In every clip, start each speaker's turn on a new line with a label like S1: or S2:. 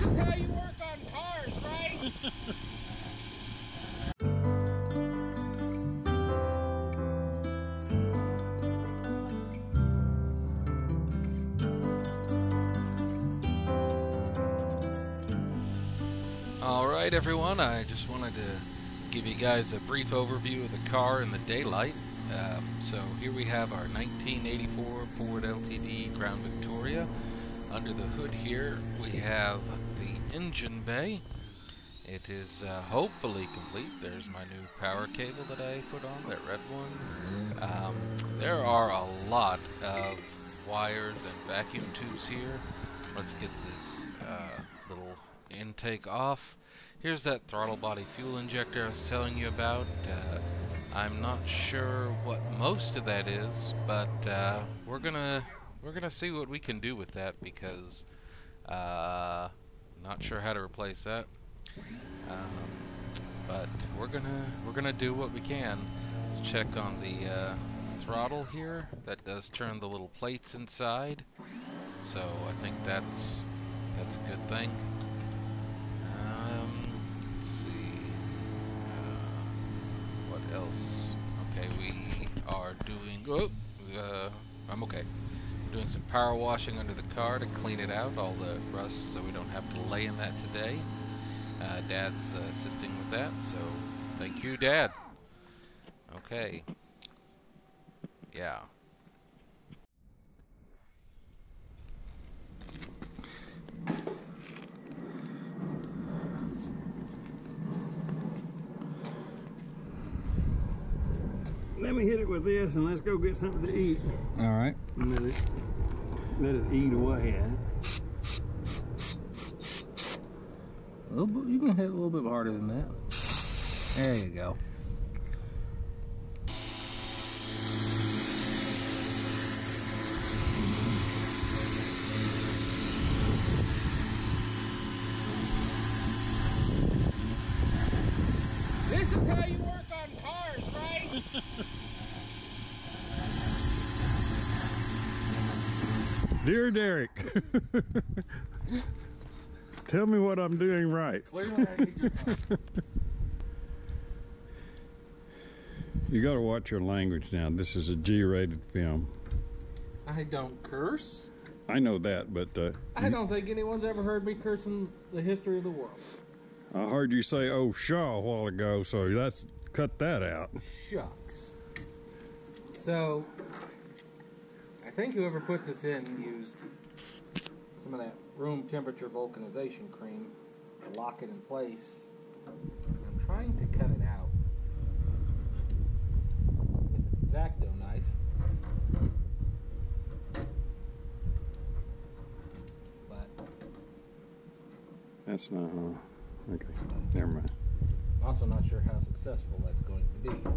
S1: Is how you work on cars, right?
S2: All right, everyone. I just wanted to give you guys a brief overview of the car in the daylight. Um, so here we have our 1984 Ford LTD Crown Victoria. Under the hood here, we have engine bay. It is uh, hopefully complete. There's my new power cable that I put on, that red one. Um, there are a lot of wires and vacuum tubes here. Let's get this uh, little intake off. Here's that throttle body fuel injector I was telling you about. Uh, I'm not sure what most of that is, but uh, we're gonna we're gonna see what we can do with that because uh, not sure how to replace that. Um, but we're gonna we're gonna do what we can. Let's check on the uh, throttle here. That does turn the little plates inside, so I think that's that's a good thing. Um, let's see. Uh, what else? Okay, we are doing. Oh, uh, I'm okay. Doing some power washing under the car to clean it out, all the rust, so we don't have to lay in that today. Uh, Dad's uh, assisting with that, so thank you, Dad. Okay. Yeah.
S3: Let me hit it with this and let's go get something to eat.
S2: All right.
S3: And let it, let it eat away at it.
S2: A little bit, you can hit a little bit harder than that. There you go.
S1: This is how you work on cars, right?
S3: Dear Derek, tell me what I'm doing right.
S1: Clearly, I need your
S3: You got to watch your language now. This is a G-rated film.
S1: I don't curse.
S3: I know that, but uh,
S1: I don't think anyone's ever heard me curse in the history of the world.
S3: I heard you say "Oh Shaw" a while ago, so let's cut that out.
S1: Shucks. So, think whoever put this in used some of that room temperature vulcanization cream to lock it in place. I'm trying to cut it out with an X-Acto knife. But
S3: That's not. Uh, okay, never mind.
S1: I'm also not sure how successful that's going to be.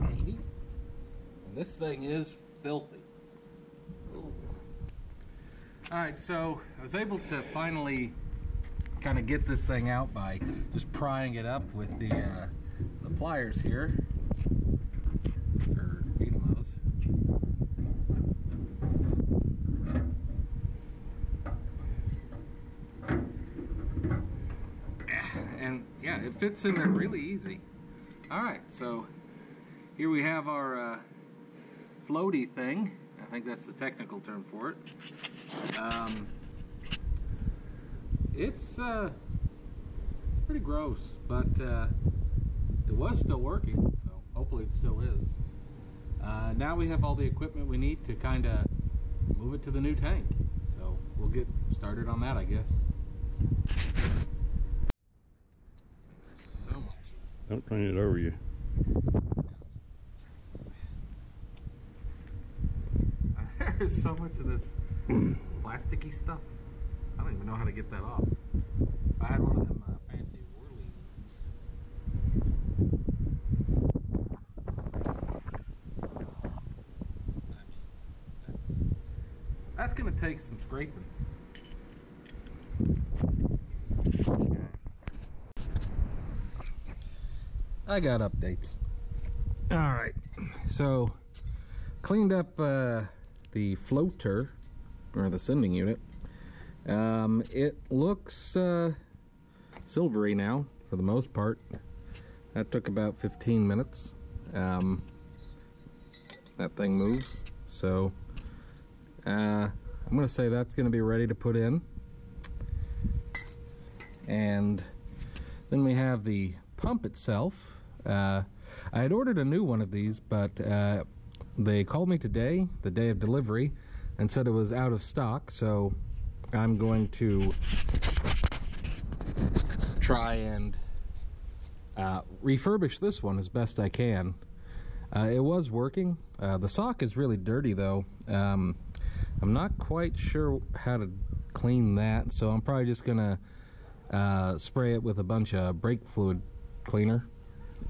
S1: Maybe. And this thing is filthy. Alright, so I was able to finally kind of get this thing out by just prying it up with the uh, the pliers here. And yeah, it fits in there really easy. All right, so here we have our uh, floaty thing. I think that's the technical term for it. Um, it's uh, pretty gross, but uh, it was still working, so hopefully it still is. Uh, now we have all the equipment we need to kind of move it to the new tank. So we'll get started on that, I guess. So.
S3: Don't turn it over you.
S1: is so much of this plasticky stuff. I don't even know how to get that off. I had one of them uh, fancy whirlings. I mean, that's, that's going to take some scraping. I got updates. All right, so cleaned up uh, the floater or the sending unit. Um, it looks uh, silvery now for the most part. That took about 15 minutes. Um, that thing moves, so uh, I'm gonna say that's gonna be ready to put in. And then we have the pump itself. Uh, I had ordered a new one of these, but uh, they called me today, the day of delivery, and said it was out of stock. So I'm going to try and uh, refurbish this one as best I can. Uh, it was working. Uh, the sock is really dirty though. Um, I'm not quite sure how to clean that, so I'm probably just gonna uh, spray it with a bunch of brake fluid cleaner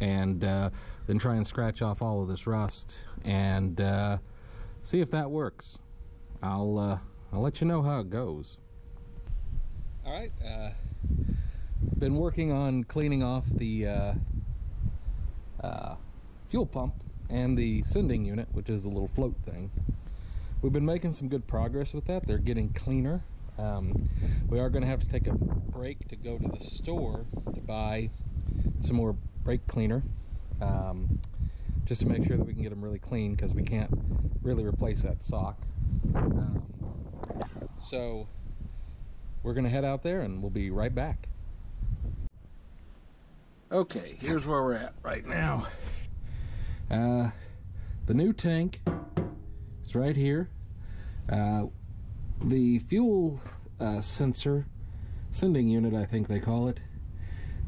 S1: and uh, then try and scratch off all of this rust and uh, see if that works. I'll uh, I'll let you know how it goes. All right, uh, been working on cleaning off the uh, uh, fuel pump and the sending unit, which is the little float thing. We've been making some good progress with that. They're getting cleaner. Um, we are going to have to take a break to go to the store to buy some more brake cleaner um, just to make sure that we can get them really clean because we can't really replace that sock. Um, so we're going to head out there and we'll be right back. Okay, here's where we're at right now. Uh, the new tank is right here. Uh, the fuel uh, sensor, sending unit, I think they call it,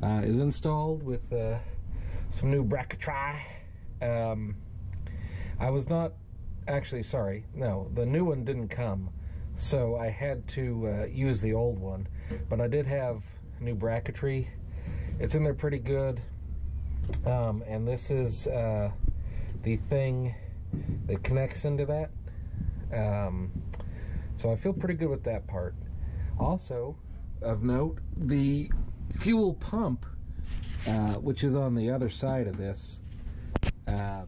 S1: uh, is installed with uh, some new bracketry. Um, I was not actually sorry. No, the new one didn't come, so I had to uh, use the old one. But I did have new bracketry. It's in there pretty good. Um, and this is uh, the thing that connects into that. Um, so I feel pretty good with that part. Also, of note, the fuel pump, uh, which is on the other side of this, uh,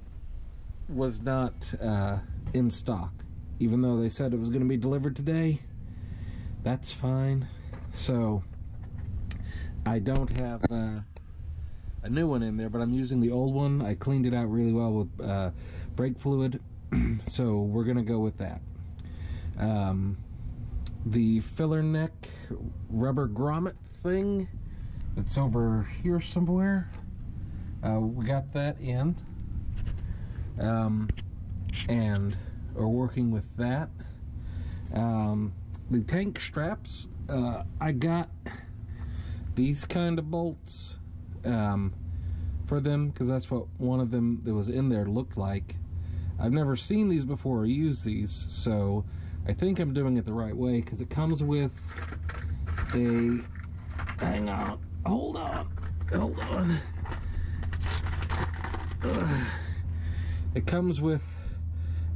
S1: was not uh, in stock. Even though they said it was going to be delivered today, that's fine. So, I don't have uh, a new one in there, but I'm using the old one. I cleaned it out really well with uh, brake fluid, so we're going to go with that. Um, the filler neck rubber grommet thing that's over here somewhere. Uh, we got that in. Um, and are working with that. Um, the tank straps, uh, I got these kind of bolts um, for them because that's what one of them that was in there looked like. I've never seen these before or used these, so I think I'm doing it the right way because it comes with a. Hang on. Hold on. Hold on. Ugh. It comes with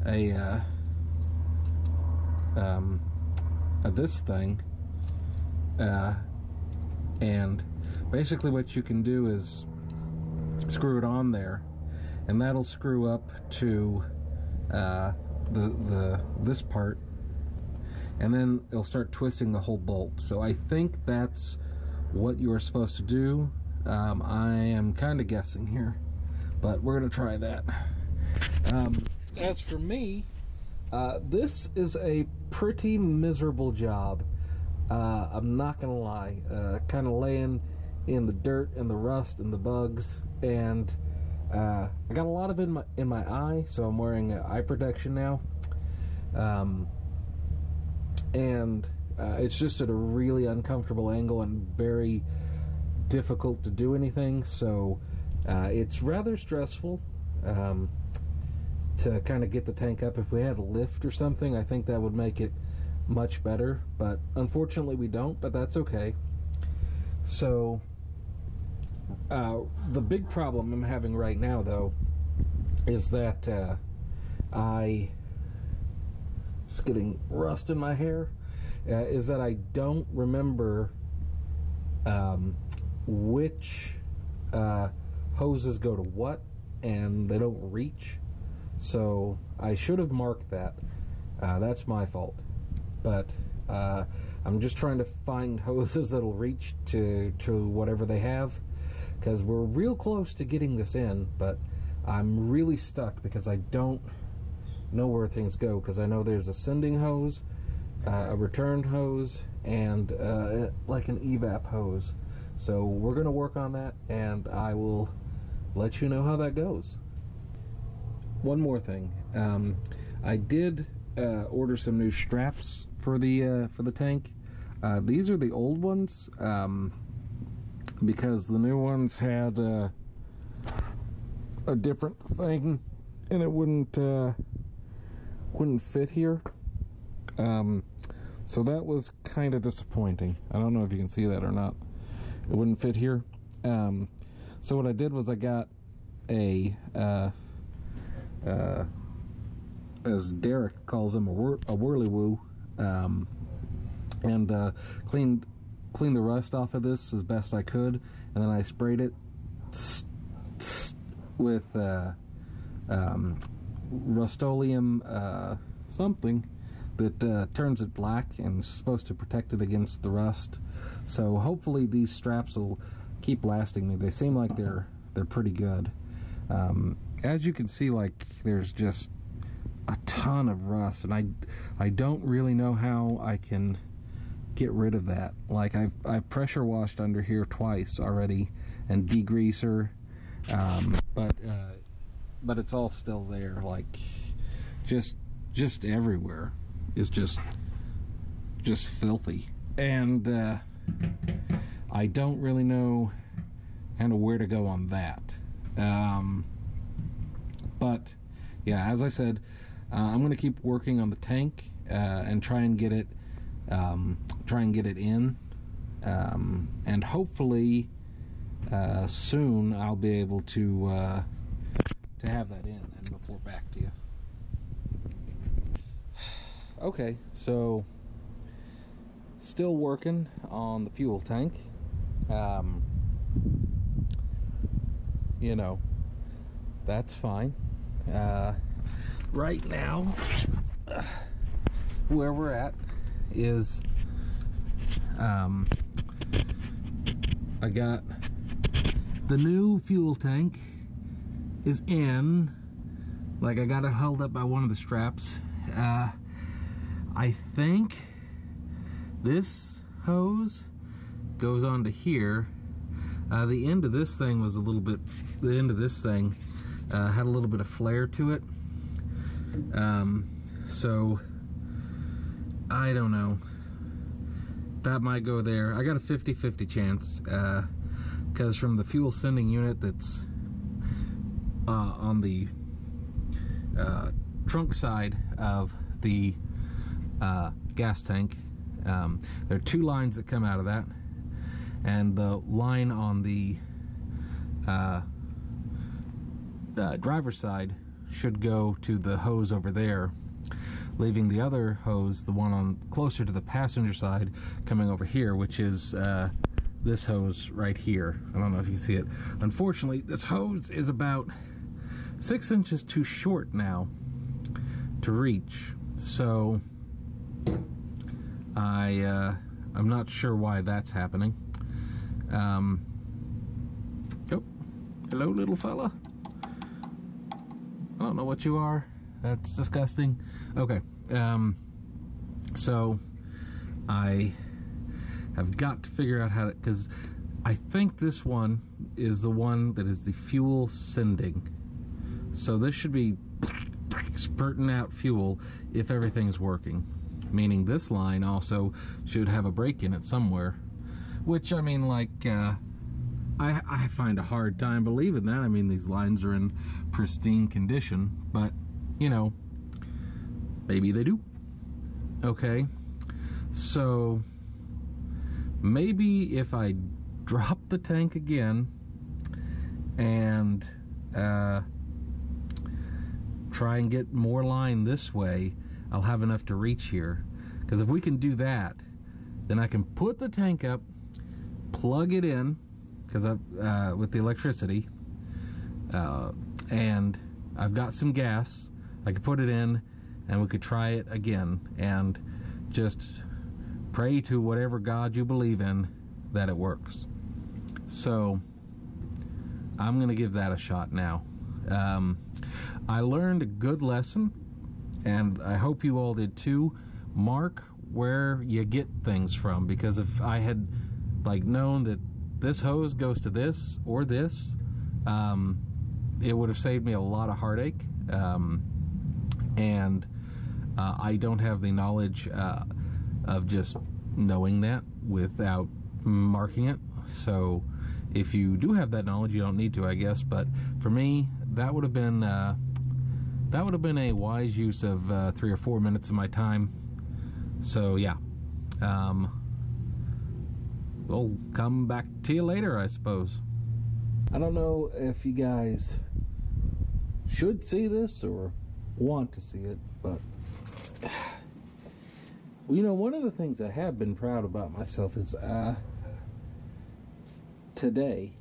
S1: a, uh, um, this thing, uh, and basically what you can do is screw it on there, and that'll screw up to uh, the the this part, and then it'll start twisting the whole bolt. So I think that's what you are supposed to do. Um, I am kind of guessing here, but we're gonna try that. Um, as for me, uh, this is a pretty miserable job. Uh, I'm not gonna lie. Uh, kind of laying in the dirt and the rust and the bugs, and uh, I got a lot of in my in my eye, so I'm wearing eye protection now. Um, and uh, it's just at a really uncomfortable angle and very difficult to do anything. So uh, it's rather stressful um, to kind of get the tank up. If we had a lift or something, I think that would make it much better. But unfortunately, we don't. But that's okay. So uh, the big problem I'm having right now, though, is that uh, I just getting rust in my hair uh, is that I don't remember um, which uh, hoses go to what and they don't reach. So I should have marked that. Uh, that's my fault. But uh, I'm just trying to find hoses that'll reach to, to whatever they have because we're real close to getting this in, but I'm really stuck because I don't know where things go because I know there's a sending hose, uh, a return hose, and uh, like an evap hose. So we're going to work on that and I will let you know how that goes. One more thing. Um, I did uh, order some new straps for the uh, for the tank. Uh, these are the old ones um, because the new ones had uh, a different thing and it wouldn't wouldn't fit here. Um, so that was kind of disappointing. I don't know if you can see that or not. It wouldn't fit here. Um, so what I did was I got a, uh, uh, as Derek calls them, a, whir- a whirly woo, um, and uh, cleaned cleaned the rust off of this as best I could, and then I sprayed it with uh, um, Rust-Oleum uh, something that uh, turns it black and is supposed to protect it against the rust. So hopefully these straps will keep lasting me. They seem like they're they're pretty good. Um, as you can see, like there's just a ton of rust, and I I don't really know how I can get rid of that. Like I've I've pressure washed under here twice already and degreaser, um, but uh, but it's all still there. Like just just everywhere is just just filthy, and uh, I don't really know kind of where to go on that. Um, but yeah, as I said, uh, I'm going to keep working on the tank uh, and try and get it um, try and get it in, um, and hopefully uh, soon I'll be able to uh, to have that in and report back to you. Okay, so still working on the fuel tank. Um, you know, that's fine. Uh, right now, where we're at is um, I got the new fuel tank is in like I got it held up by one of the straps uh, I think this hose goes on to here uh, the end of this thing was a little bit the end of this thing uh, had a little bit of flare to it um, so I don't know. That might go there. I got a 50-50 chance because uh, from the fuel sending unit that's uh, on the uh, trunk side of the uh, gas tank, um, there are two lines that come out of that, and the line on the uh, uh, driver's side should go to the hose over there leaving the other hose, the one on closer to the passenger side, coming over here, which is uh, this hose right here. I don't know if you see it. Unfortunately, this hose is about six inches too short now to reach. So I uh, I'm not sure why that's happening. Um, oh, hello, little fella. I don't know what you are. That's disgusting. Okay, um, so I have got to figure out how to, because I think this one is the one that is the fuel sending. So this should be spurting out fuel if everything's working. Meaning this line also should have a break in it somewhere. Which, I mean, like, uh, I, I find a hard time believing that. I mean, these lines are in pristine condition, but you know, maybe they do. Okay, so maybe if I drop the tank again and uh, try and get more line this way, I'll have enough to reach here. Because if we can do that, then I can put the tank up, plug it in, because uh, with the electricity, uh, and I've got some gas. I could put it in, and we could try it again, and just pray to whatever God you believe in that it works. So I'm going to give that a shot now. Um, I learned a good lesson, and I hope you all did too. Mark where you get things from because if I had like known that this hose goes to this or this, um, it would have saved me a lot of heartache. Um, and uh, I don't have the knowledge uh, of just knowing that without marking it. So if you do have that knowledge, you don't need to, I guess. But for me, that would have been uh, that would have been a wise use of uh, three or four minutes of my time. So yeah, um, we'll come back to you later, I suppose. I don't know if you guys should see this or want to see it, but you know, one of the things I have been proud about myself is uh, today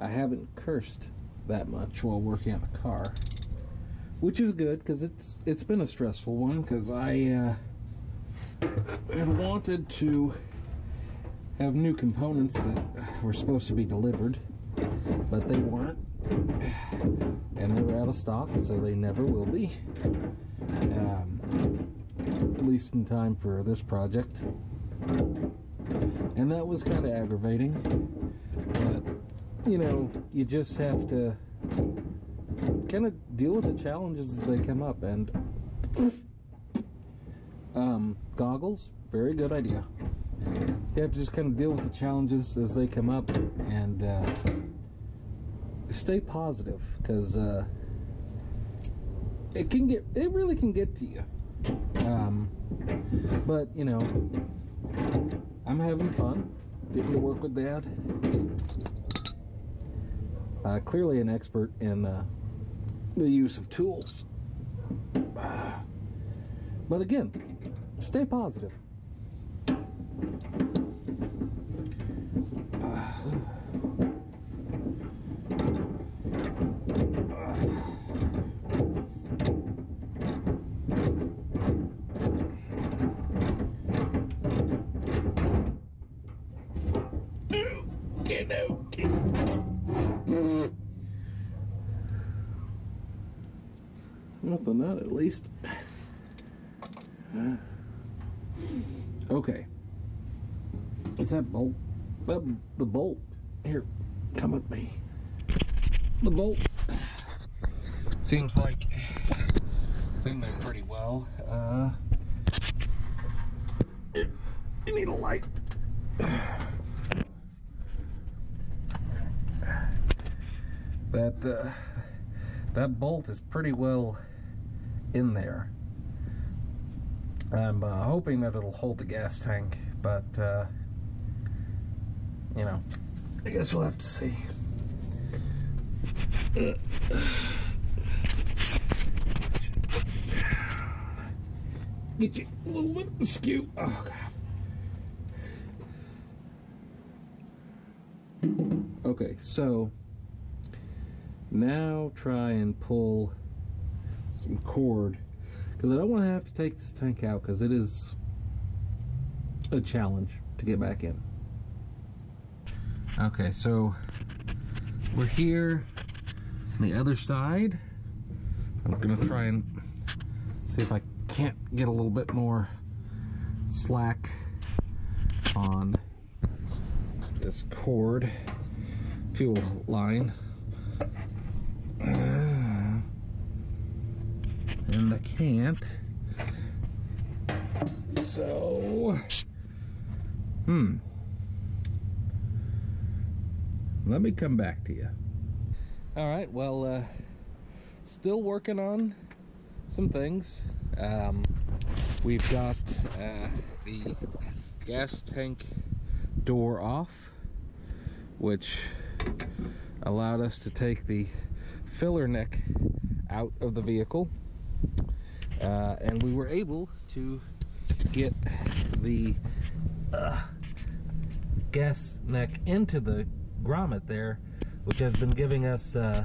S1: I haven't cursed that much while working on the car, which is good because it's it's been a stressful one because I uh, had wanted to have new components that were supposed to be delivered, but they weren't, and they were out of stock, so they never will be. Um, at least in time for this project. And that was kind of aggravating. But, you know, you just have to kind of deal with the challenges as they come up. And um, goggles, very good idea. You have to just kind of deal with the challenges as they come up and uh, stay positive because uh, it can get, it really can get to you. Um, but, you know, I'm having fun getting to work with Dad. Uh, clearly an expert in uh, the use of tools. But again, stay positive. At least. Okay. Is that bolt? That, the bolt. Here, come with me. The bolt. Seems like it's in there pretty well. Uh, you need a light. That uh, that bolt is pretty well in there. I'm uh, hoping that it'll hold the gas tank, but uh, you know, I guess we'll have to see. Get you a little bit askew. Oh god. Okay, so now try and pull some cord because I don't want to have to take this tank out because it is a challenge to get back in. Okay, so we're here on the other side. I'm gonna try and see if I can't get a little bit more slack on this cord fuel line. And I can't. So, hmm. Let me come back to you. All right, well, uh, still working on some things. Um, we've got uh, the gas tank door off, which allowed us to take the filler neck out of the vehicle uh, and we were able to get the uh, gas neck into the grommet there which has been giving us uh,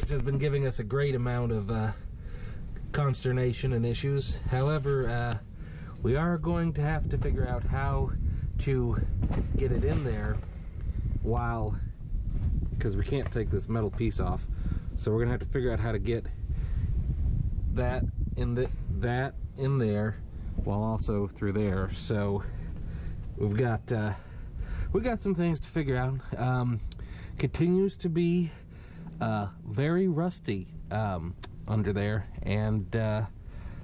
S1: which has been giving us a great amount of uh, consternation and issues. However, uh, we are going to have to figure out how to get it in there while because we can't take this metal piece off. So we're gonna have to figure out how to get that in the that in there while also through there. So we've got uh, we got some things to figure out. Um, continues to be uh, very rusty um, under there, and uh,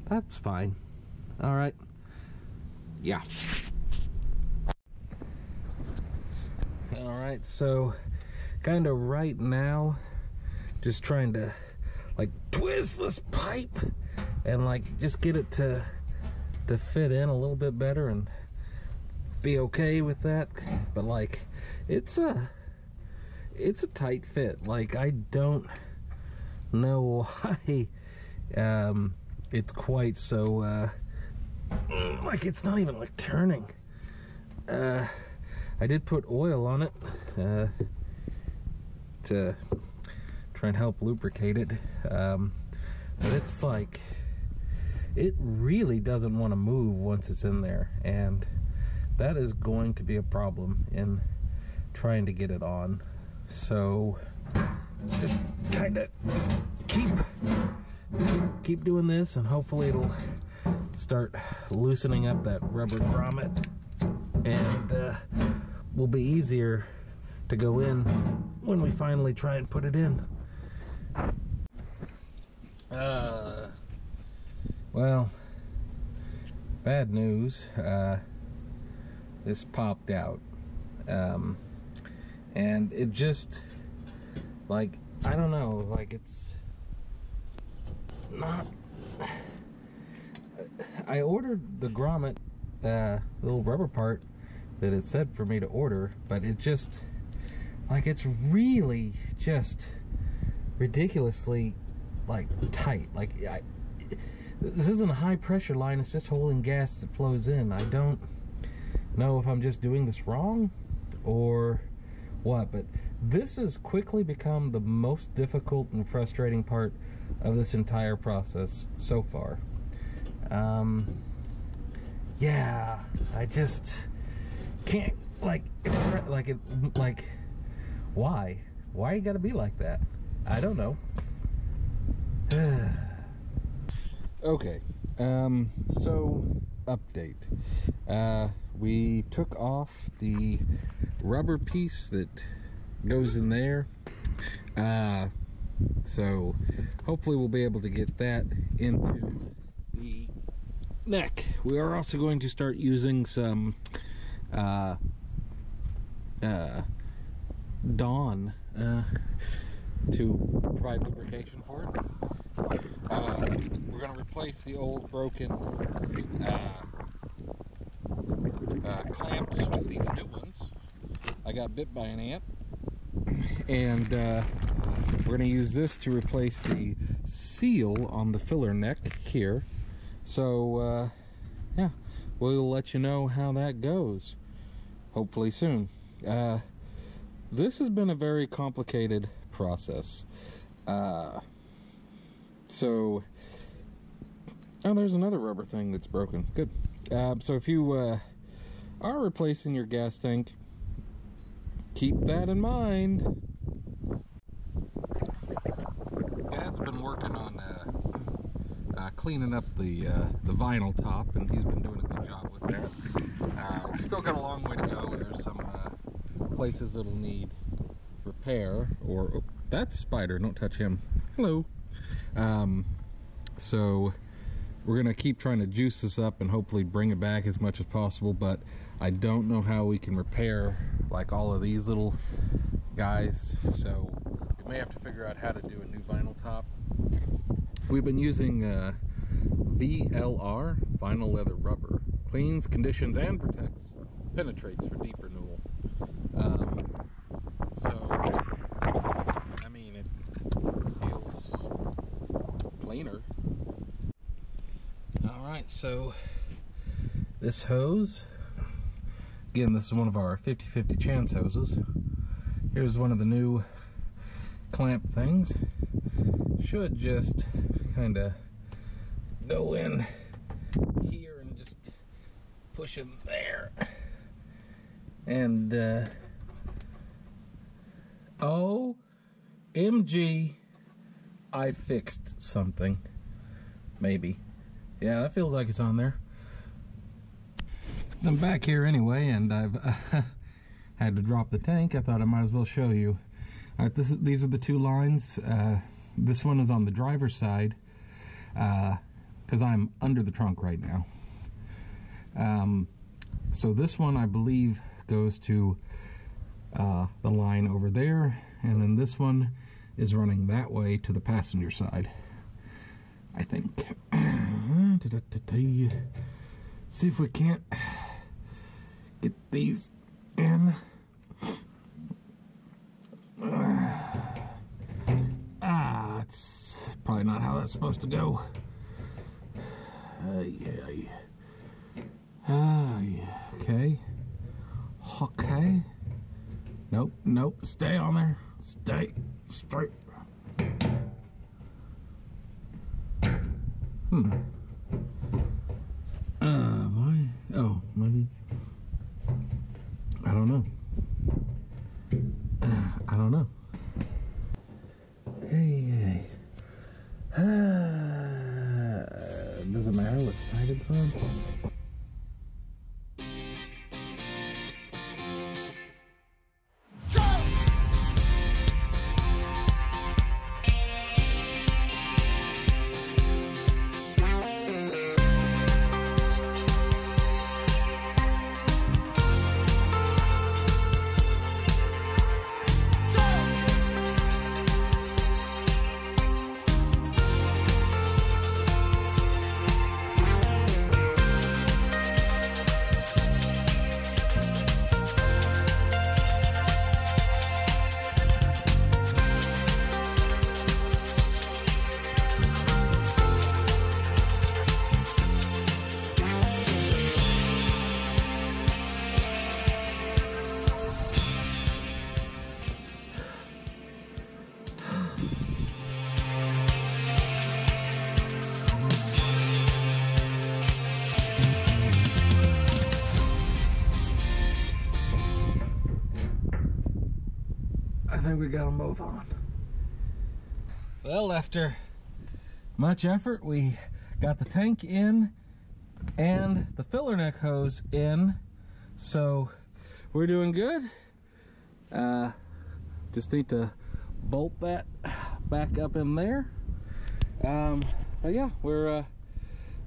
S1: that's fine. All right. Yeah. All right. So, kind of right now, just trying to like twist this pipe and like just get it to to fit in a little bit better and be okay with that. But like it's a it's a tight fit. Like i don't know why um it's quite so uh like it's not even like turning. Uh i did put oil on it uh to try and help lubricate it um but it's like it really doesn't want to move once it's in there and that is going to be a problem in trying to get it on. So just kind of keep keep doing this and hopefully it'll start loosening up that rubber grommet and uh, will be easier to go in when we finally try and put it in uh, well, bad news. Uh, this popped out. Um, and it just, like, I don't know, like, it's not. I ordered the grommet, uh, little rubber part that it said for me to order, but it just, like, it's really just ridiculously, like, tight. Like, I, this isn't a high pressure line, it's just holding gas that flows in. I don't know if I'm just doing this wrong or what, but this has quickly become the most difficult and frustrating part of this entire process so far. Um, yeah, I just can't like like it like why why you gotta be like that I don't know. okay, um, so update. Uh, we took off the rubber piece that goes in there. Uh, so hopefully we'll be able to get that into the neck. We are also going to start using some uh, uh, Dawn uh, to provide lubrication for it. Uh, we're going to replace the old broken uh, uh, clamps with these new ones. I got bit by an ant, and uh, we're going to use this to replace the seal on the filler neck here. So, uh, yeah, we'll let you know how that goes, hopefully soon. Uh, this has been a very complicated process. Uh, so, oh, there's another rubber thing that's broken. Good. Uh, so if you uh, are replacing your gas tank, keep that in mind. Dad's been working on uh, uh, cleaning up the uh, the vinyl top, and he's been doing a good job with that. It's still got a long way to go, and there's some places that'll need repair. Or that's Spider, don't touch him. Hello. Um, so we're gonna keep trying to juice this up and hopefully bring it back as much as possible. But I don't know how we can repair like all of these little guys. So we may have to figure out how to do a new vinyl top. We've been using uh, VLR, vinyl leather rubber. Cleans, conditions, and protects. Penetrates for deeper. Um, so, I mean, it feels cleaner. Alright, so this hose Again, this is one of our 50-50 chance hoses. Here's one of the new clamp things. Should just kind of go in here and just push it there. And uh, oh, MG, I fixed something. Maybe. Yeah, that feels like it's on there. I'm back here anyway, and I've uh, had to drop the tank. I thought I might as well show you. All right, this these are the two lines. Uh, this one is on the driver's side because I'm under the trunk right now. Um, so this one, I believe, goes to uh, the line over there, and then this one is running that way to the passenger side. I think. See if we can't get these in. Ah, it's probably not how that's supposed to go. Ay, ay. Ay, okay. Okay. Nope, nope. Stay on there. Stay straight. Hmm. Oh, maybe. I don't know. I don't know. Hey, hey. Doesn't matter what side it's on. Got them both on. Well, after much effort, we got the tank in and the filler neck hose in. So we're doing good. Uh, just need to bolt that back up in there. Um, but yeah, we're uh,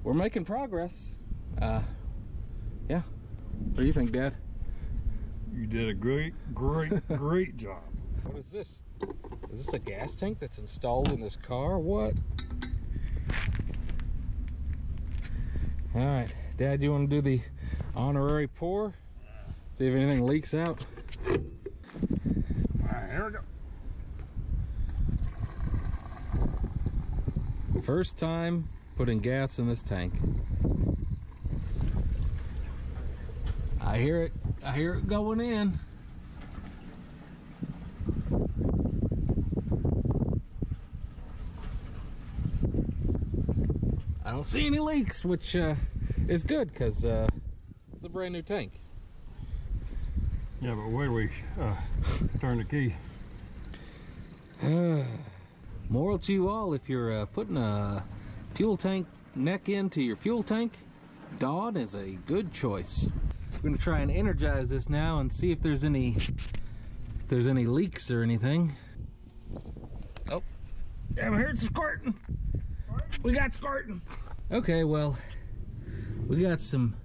S1: we're making progress. Uh, yeah. What do you think, Dad?
S3: You did a great, great, great job.
S1: What is this? Is this a gas tank that's installed in this car? What? All right, Dad, you want to do the honorary pour? See if anything leaks out.
S3: All right, here we go.
S1: First time putting gas in this tank. I hear it. I hear it going in. Don't see any leaks, which uh, is good because uh, it's a brand new tank.
S3: Yeah, but where do we uh, turn the key?
S1: Moral to you all, if you're uh, putting a fuel tank neck into your fuel tank, Dawn is a good choice. We're gonna try and energize this now and see if there's any if there's any leaks or anything. Oh, yeah, I heard squirting. We got squirting. Okay, well, we got some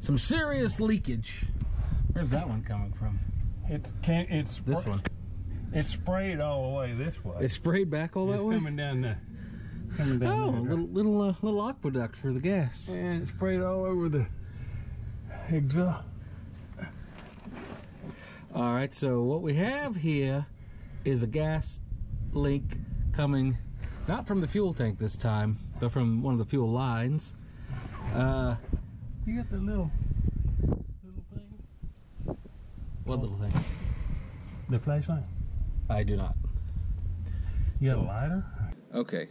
S1: some serious leakage. Where's that one coming from?
S3: It can't. It's
S1: This one.
S3: It's sprayed all the way this way.
S1: It sprayed back all that
S3: it's
S1: way.
S3: coming down the. Coming down
S1: Oh, a
S3: there.
S1: little little uh, little aqueduct for the gas.
S3: And it sprayed all over the exhaust.
S1: All right, so what we have here is a gas leak coming not from the fuel tank this time, but from one of the fuel lines. Uh,
S3: You got the little little thing.
S1: what little thing?
S3: The flashlight?
S1: I do not.
S3: You got a lighter?
S1: Okay,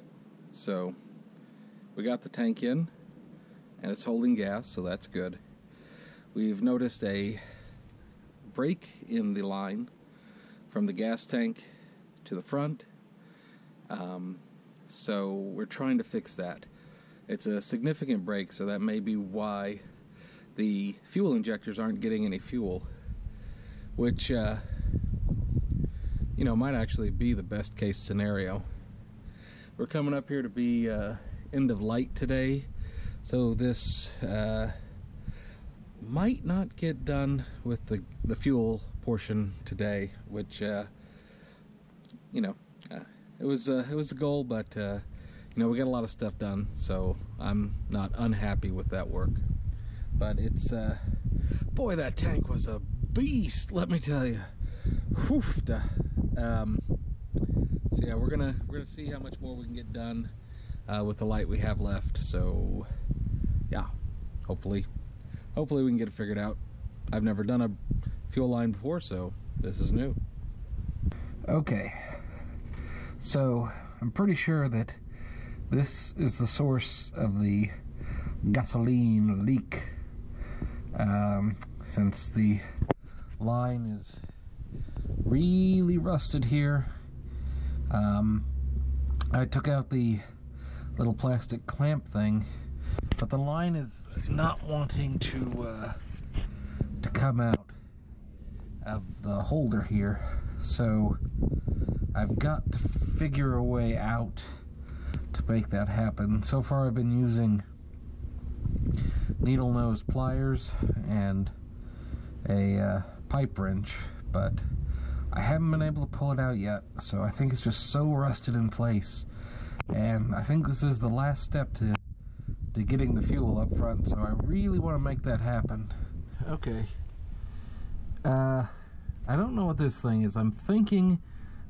S1: so we got the tank in and it's holding gas, so that's good. We've noticed a break in the line from the gas tank to the front. Um, so we're trying to fix that. It's a significant break, so that may be why the fuel injectors aren't getting any fuel, which, uh, you know, might actually be the best case scenario. We're coming up here to be uh, end of light today, so this uh, might not get done with the the fuel portion today, which uh, you know uh, it was uh, it was a goal, but uh, you know we got a lot of stuff done, so I'm not unhappy with that work. But it's uh, boy, that tank was a beast. Let me tell you. Um, so yeah, we're gonna we're gonna see how much more we can get done uh, with the light we have left. So yeah, hopefully, hopefully we can get it figured out. I've never done a fuel line before, so this is new. Okay, so I'm pretty sure that this is the source of the gasoline leak, um, since the line is really rusted here. Um, I took out the little plastic clamp thing, but the line is not wanting to uh, to come out of the holder here. So I've got to figure a way out to make that happen. So far, I've been using needle nose pliers and a uh, pipe wrench, but I haven't been able to pull it out yet, so I think it's just so rusted in place. And I think this is the last step to to getting the fuel up front, so I really want to make that happen. Okay. Uh I don't know what this thing is. I'm thinking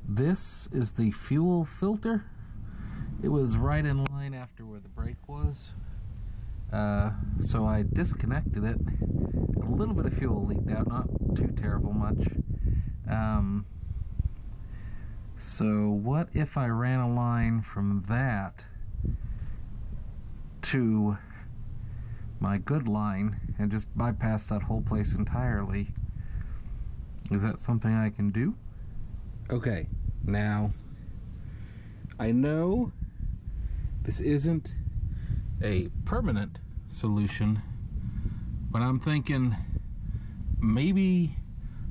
S1: this is the fuel filter. It was right in line after where the brake was. Uh, so I disconnected it. A little bit of fuel leaked out, not too terrible much. Um, so what if I ran a line from that to my good line and just bypass that whole place entirely? Is that something I can do? Okay, now I know this isn't a permanent solution, but I'm thinking maybe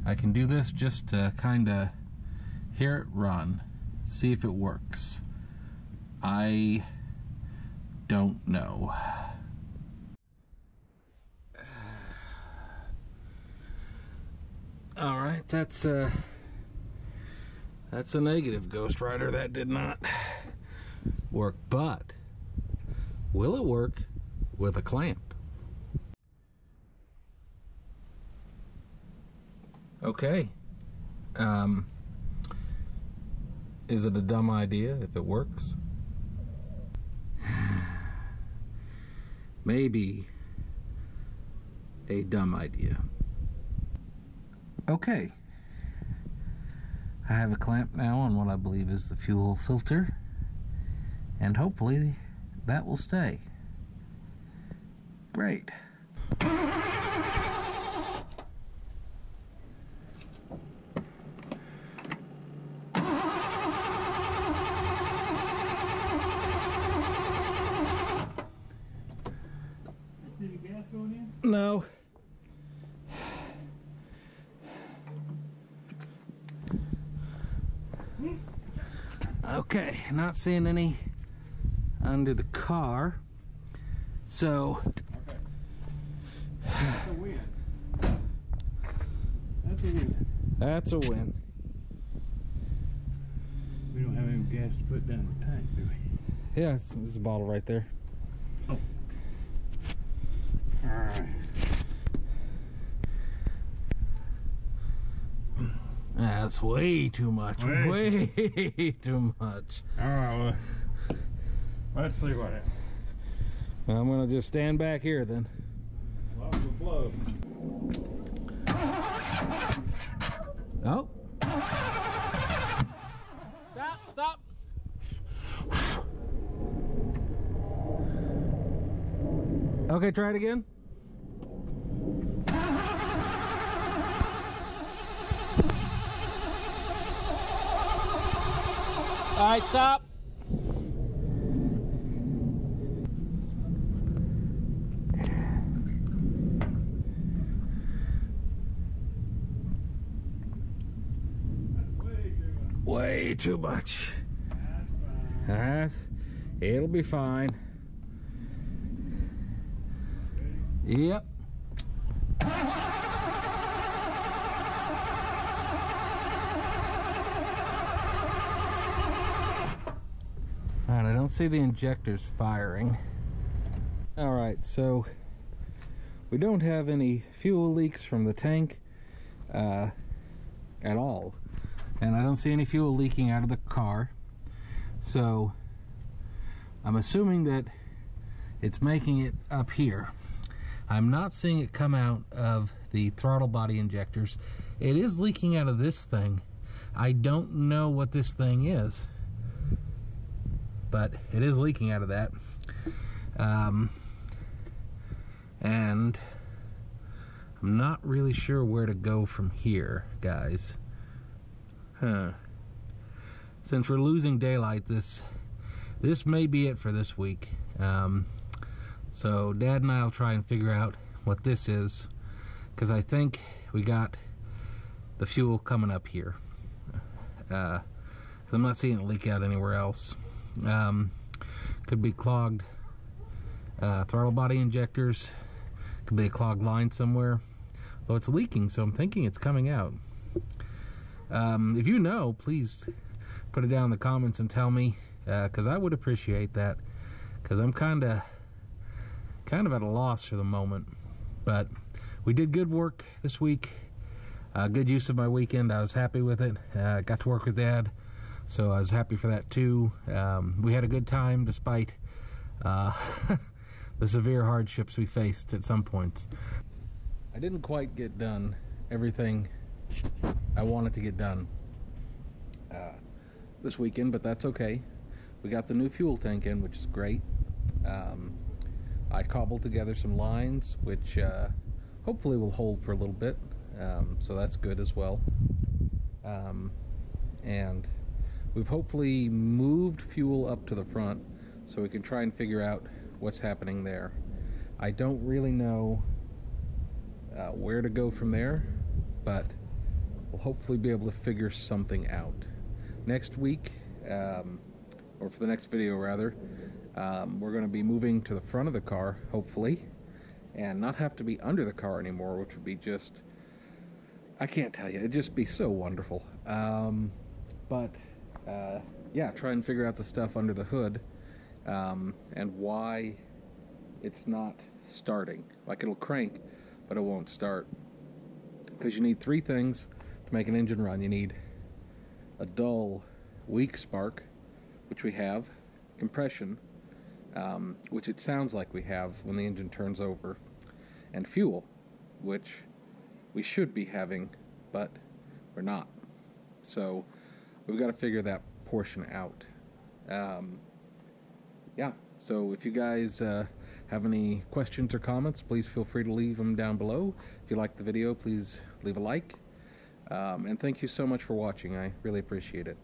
S1: I can do this just to kind of hear it run, see if it works. I don't know. All right, that's uh that's a negative Ghost Rider. That did not work, but will it work with a clamp? Okay. Um, is it a dumb idea if it works? Maybe a dumb idea. Okay. I have a clamp now on what I believe is the fuel filter, and hopefully that will stay. Great.
S3: See the gas going in?
S1: No. Okay, not seeing any under the car. So,
S3: That's a win. That's a win.
S1: that's a win.
S3: We don't have any gas to put down the tank, do we?
S1: Yeah, there's a bottle right there. Oh.
S3: Alright.
S1: That's way too much.
S3: Way,
S1: way too much.
S3: All right, well, let's see what.
S1: I'm gonna just stand back here then.
S3: Oh. Stop,
S1: stop. Okay, try it again. All right, stop. Way too much. That's, it'll be fine. Yep. Alright, I don't see the injectors firing. Alright, so we don't have any fuel leaks from the tank uh, at all. And I don't see any fuel leaking out of the car. So I'm assuming that it's making it up here. I'm not seeing it come out of the throttle body injectors. It is leaking out of this thing. I don't know what this thing is, but it is leaking out of that. Um, and I'm not really sure where to go from here, guys. Huh. Since we're losing daylight, this this may be it for this week. Um, so Dad and I will try and figure out what this is, because I think we got the fuel coming up here. Uh, I'm not seeing it leak out anywhere else. Um, could be clogged uh, throttle body injectors. Could be a clogged line somewhere. Though it's leaking, so I'm thinking it's coming out. Um, if you know, please put it down in the comments and tell me, because uh, I would appreciate that. Because I'm kind of, kind of at a loss for the moment. But we did good work this week. Uh, good use of my weekend. I was happy with it. Uh, got to work with Dad, so I was happy for that too. Um, we had a good time despite uh, the severe hardships we faced at some points. I didn't quite get done everything I wanted to get done uh, this weekend, but that's okay. We got the new fuel tank in, which is great. Um, I cobbled together some lines, which uh, hopefully will hold for a little bit, um, so that's good as well. Um, and we've hopefully moved fuel up to the front so we can try and figure out what's happening there. I don't really know uh, where to go from there, but we'll hopefully be able to figure something out. Next week, um, or for the next video rather, um, we're going to be moving to the front of the car, hopefully, and not have to be under the car anymore, which would be just, I can't tell you, it'd just be so wonderful. Um, but, uh, yeah, try and figure out the stuff under the hood um, and why it's not starting. Like it'll crank, but it won't start. Because you need three things to make an engine run. You need a dull, weak spark, which we have, compression, um, which it sounds like we have when the engine turns over, and fuel, which we should be having, but we're not. So we've got to figure that portion out. Um, yeah, so if you guys uh, have any questions or comments, please feel free to leave them down below. If you like the video, please leave a like. Um, and thank you so much for watching. I really appreciate it.